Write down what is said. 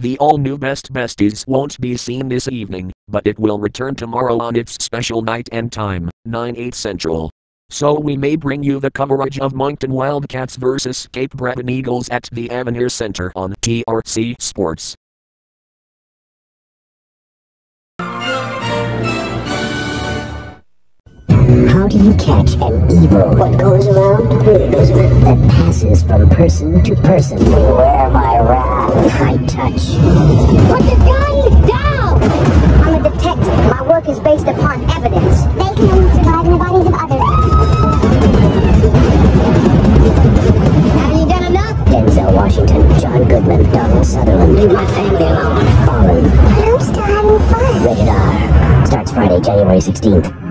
The all-new Best Besties won't be seen this evening, but it will return tomorrow on its special night and time, 9-8 Central. So we may bring you the coverage of Moncton Wildcats vs Cape Breton Eagles at the Avenir Center on TRC Sports. How do you catch an evil? What goes around. Passes from person to person. Beware my wrath. I touch. Put the gun down! I'm a detective. My work is based upon evidence. They can only survive in the bodies of others. Have you done enough? Denzel Washington, John Goodman, Donald Sutherland. Leave my family alone. Fallen. I'm still having fun. Rated R. Starts Friday, January 16th.